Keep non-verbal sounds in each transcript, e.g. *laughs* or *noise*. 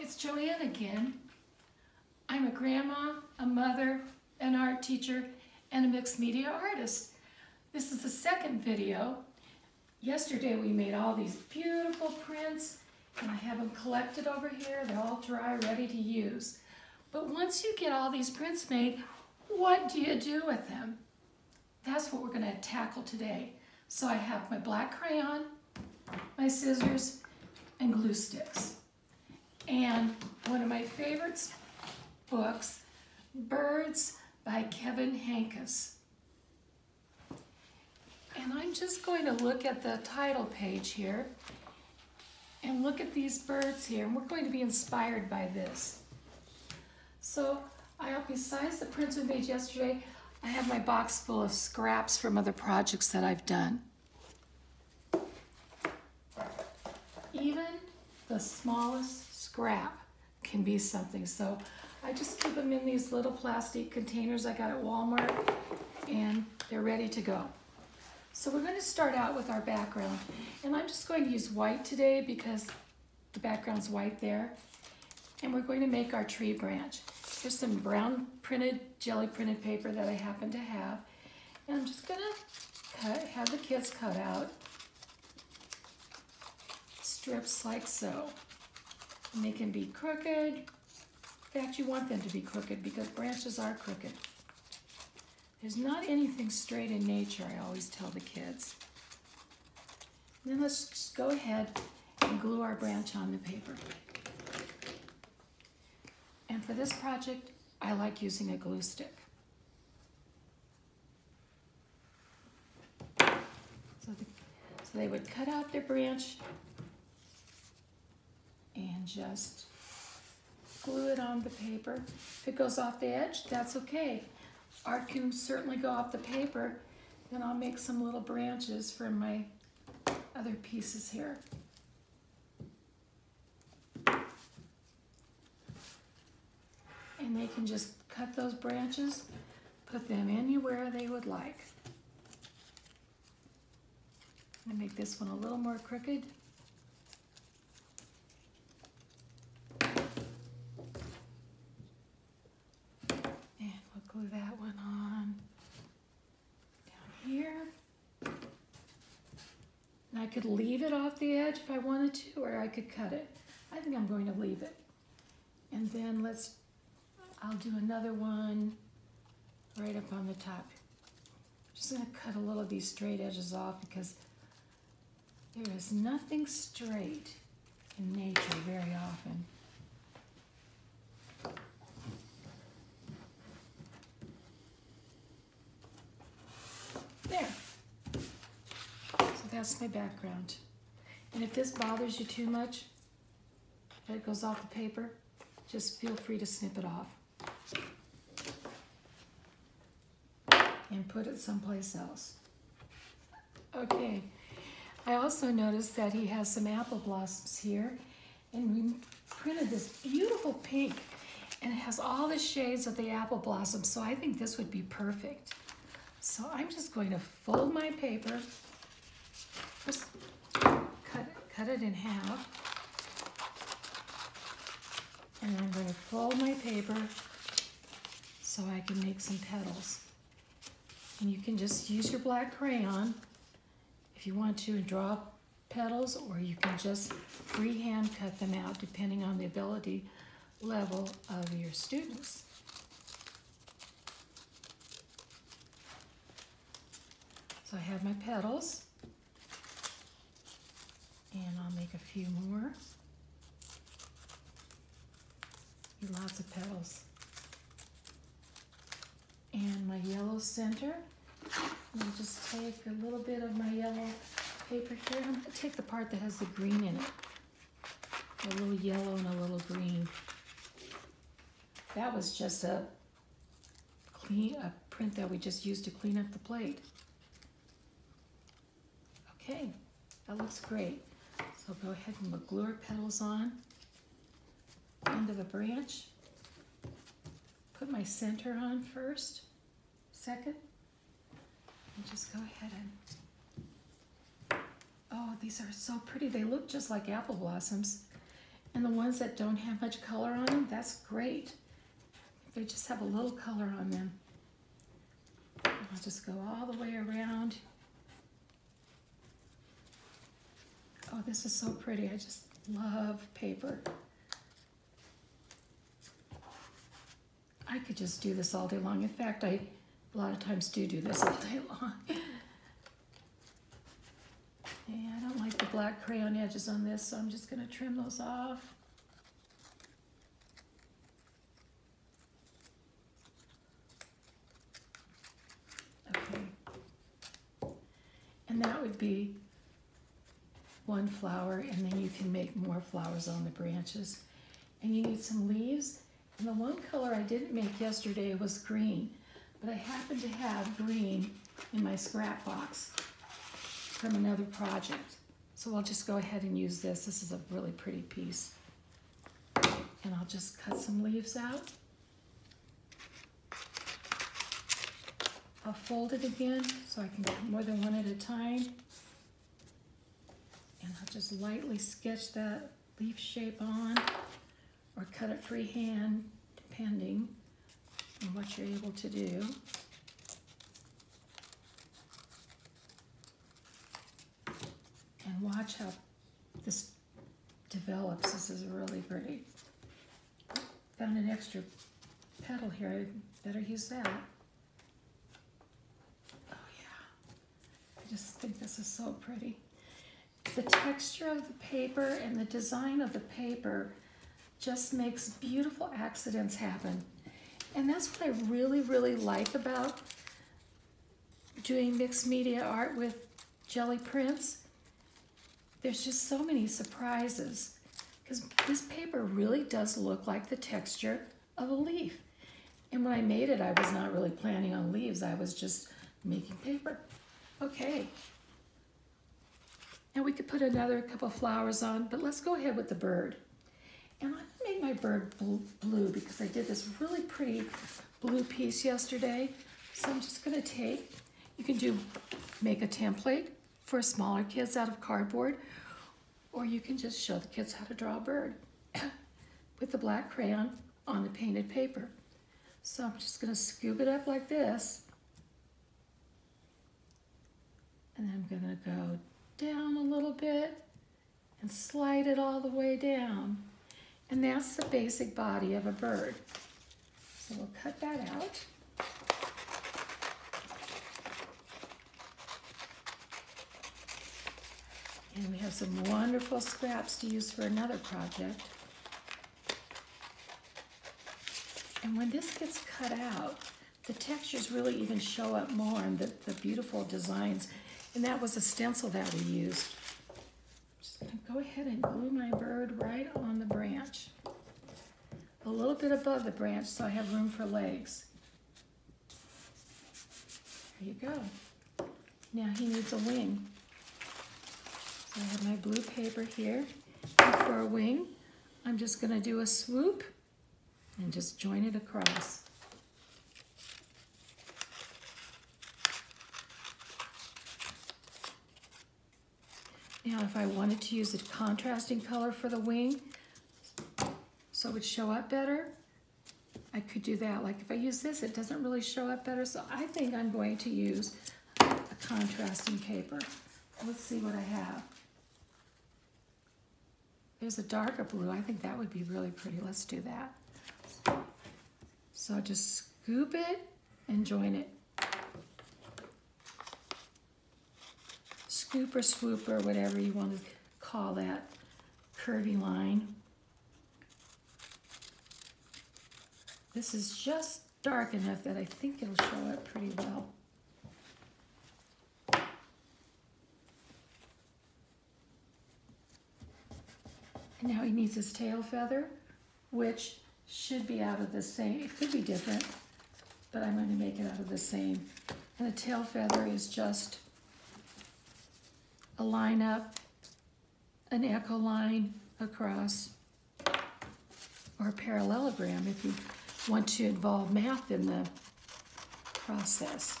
it's Joanne again. I'm a grandma, a mother, an art teacher, and a mixed media artist. This is the second video. Yesterday we made all these beautiful prints and I have them collected over here. They're all dry, ready to use. But once you get all these prints made, what do you do with them? That's what we're gonna tackle today. So I have my black crayon, my scissors, and glue sticks. And one of my favorite books, Birds by Kevin Henkes. And I'm just going to look at the title page here and look at these birds here. And we're going to be inspired by this. So I, besides the prints we made yesterday, I have my box full of scraps from other projects that I've done. Even the smallest scrap can be something. So I just keep them in these little plastic containers I got at Walmart and they're ready to go. So we're going to start out with our background. And I'm just going to use white today because the background's white there. And we're going to make our tree branch. Here's some brown printed, jelly printed paper that I happen to have. And I'm just going to cut, have the kids cut out strips like so. And they can be crooked. In fact, you want them to be crooked because branches are crooked. There's not anything straight in nature, I always tell the kids. And then let's go ahead and glue our branch on the paper. And for this project, I like using a glue stick. So, the, so they would cut out their branch and just glue it on the paper. If it goes off the edge, that's okay. Art can certainly go off the paper. Then I'll make some little branches for my other pieces here. And they can just cut those branches, put them anywhere they would like. I'm gonna make this one a little more crooked. glue that one on down here. And I could leave it off the edge I wanted to, or I could cut it. I think I'm going to leave it. And then let's, I'll do another one right up on the top. Just gonna cut a little of these straight edges off because there is nothing straight in nature very often. There. So that's my background. And if this bothers you too much, that it goes off the paper, just feel free to snip it off. And put it someplace else. Okay, I also noticed that he has some apple blossoms here. And we printed this beautiful pink and it has all the shades of the apple blossom. So I think this would be perfect. So I'm just going to fold my paper, just cut, it in half. And I'm going to fold my paper so I can make some petals. And you can just use your black crayon if you want to and draw petals or you can just freehand cut them out depending on the ability level of your students. So I have my petals. And I'll make a few more. Lots of petals. And my yellow center. I'll just take a little bit of my yellow paper here. I'm going to take the part that has the green in it. A little yellow and a little green. That was just a clean a print that we just used to clean up the plate. Okay, that looks great. So go ahead and glue our petals on into the branch. Put my center on first, second, and just go ahead and, oh, these are so pretty. They look just like apple blossoms. And the ones that don't have much color on them, that's great. They just have a little color on them. I'll just go all the way around. Oh, this is so pretty. I just love paper. I could just do this all day long. In fact, I a lot of times do do this *laughs* all day long. yeah, I don't like the black crayon edges on this, so I'm just going to trim those off. Okay. And that would be one flower, and then you can make more flowers on the branches. And you need some leaves. And the one color I didn't make yesterday was green, but I happen to have green in my scrap box from another project. So I'll just go ahead and use this. This is a really pretty piece. And I'll just cut some leaves out. I'll fold it again so I can get more than one at a time. And I'll just lightly sketch that leaf shape on or cut it freehand, depending on what you're able to do. And watch how this develops. This is really pretty. Found an extra petal here. I better use that. Oh yeah. I just think this is so pretty. The texture of the paper and the design of the paper just makes beautiful accidents happen. And that's what I really, really like about doing mixed media art with jelly prints. There's just so many surprises because this paper really does look like the texture of a leaf. And when I made it, I was not really planning on leaves. I was just making paper. Okay. Now we could put another couple flowers on, but let's go ahead with the bird. And I made my bird blue because I did this really pretty blue piece yesterday. So I'm just gonna take, you can do, make a template for smaller kids out of cardboard, or you can just show the kids how to draw a bird *coughs* with the black crayon on the painted paper. So I'm just gonna scoop it up like this. And I'm gonna go down a little bit and slide it all the way down. And that's the basic body of a bird. So we'll cut that out. And we have some wonderful scraps to use for another project. And when this gets cut out, the textures really even show up more and the, the beautiful designs. And that was a stencil that we used. Just gonna go ahead and glue my bird right on the branch. A little bit above the branch so I have room for legs. There you go. Now he needs a wing. So I have my blue paper here. And for a wing, I'm just gonna do a swoop and just join it across. If I wanted to use a contrasting color for the wing, so it would show up better, I could do that. Like if I use this, it doesn't really show up better. So I think I'm going to use a contrasting paper. Let's see what I have. There's a darker blue. I think that would be really pretty. Let's do that. So just scoop it and join it. Or swoop or whatever you want to call that curvy line. This is just dark enough that I think it'll show up pretty well. And now he needs his tail feather, which should be out of the same, it could be different, but I'm going to make it out of the same. And the tail feather is just a line up, an echo line across, or a parallelogram if you want to involve math in the process.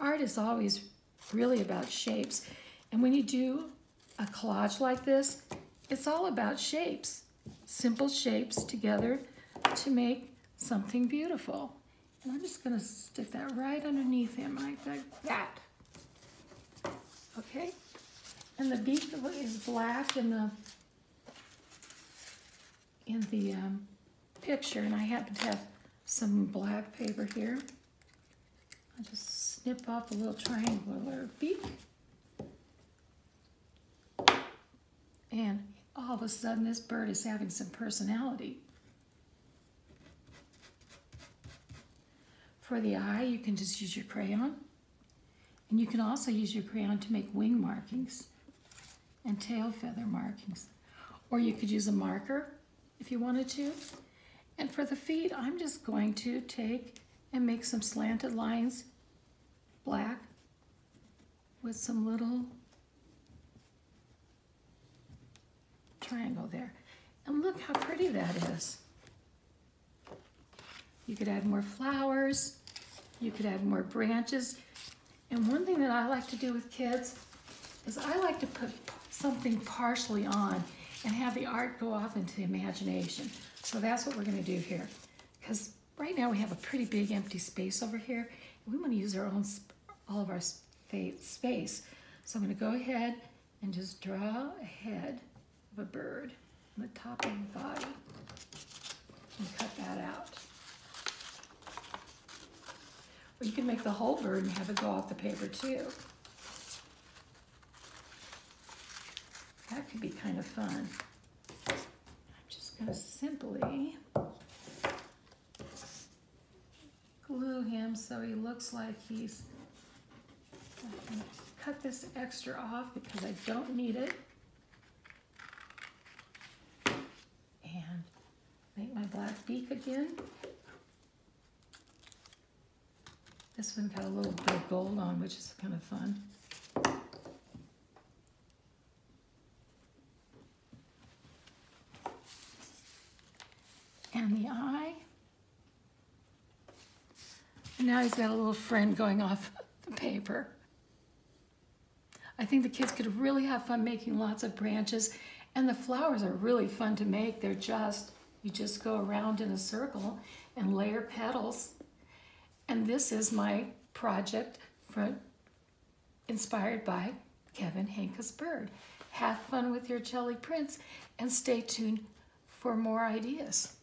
Art is always really about shapes. And when you do a collage like this, it's all about shapes. Simple shapes together to make something beautiful. And I'm just gonna stick that right underneath him like that. Okay? And the beak is black in the in the um, picture, and I happen to have some black paper here. I'll just snip off a little triangular beak. And all of a sudden, this bird is having some personality. For the eye, you can just use your crayon. And you can also use your crayon to make wing markings and tail feather markings. Or you could use a marker if you wanted to. And for the feet, I'm just going to take and make some slanted lines, black, with some little triangle there. And look how pretty that is. You could add more flowers. You could add more branches. And one thing that I like to do with kids is I like to put something partially on and have the art go off into imagination. So that's what we're gonna do here. Because right now we have a pretty big empty space over here. We wanna use our own, all of our space. So I'm gonna go ahead and just draw a head of a bird on the top of the body and cut that out. You can make the whole bird and have it go off the paper too. That could be kind of fun. I'm just to simply glue him so he looks like he's cut this extra off because I don't need it. And make my black beak again. This one got a little bit of gold on, which is kind of fun. And the eye. And now he's got a little friend going off *laughs* the paper. I think the kids could really have fun making lots of branches and the flowers are really fun to make. They're just, you just go around in a circle and layer petals and this is my project for, inspired by Kevin Henkes Bird. Have fun with your jelly prints and stay tuned for more ideas.